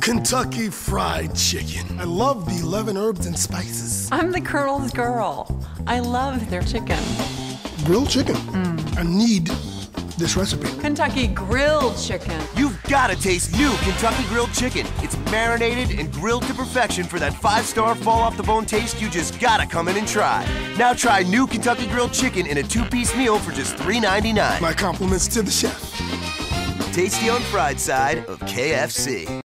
Kentucky Fried Chicken. I love the 11 herbs and spices. I'm the Colonel's girl. I love their chicken. Grilled chicken. Mm. I need this recipe. Kentucky Grilled Chicken. You've got to taste new Kentucky Grilled Chicken. It's marinated and grilled to perfection for that five star fall off the bone taste you just gotta come in and try. Now try new Kentucky Grilled Chicken in a two piece meal for just $3.99. My compliments to the chef. Tasty on fried side of KFC.